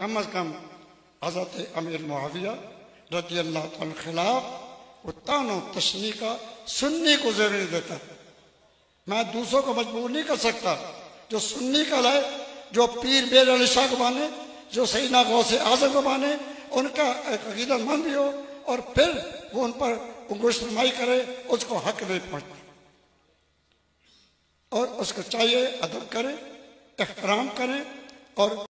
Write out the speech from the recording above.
کم از کم حضرت امیر معاویہ رضی اللہ تعالیٰ خلاف اتان و تشنی کا سنی کو زیر نہیں دیتا میں دوسروں کو مجبور نہیں کر سکتا جو سنی کا لائے، جو پیر بیر علی شاہ کو مانے، جو سیدنا غوث اعظم کو مانے، ان کا ایک عقیدہ مند بھی ہو اور پھر وہ ان پر انگوش نمائی کرے، اس کو حق نہیں پہنچتا۔ اور اس کو چاہیے، ادب کرے احترام کریں اور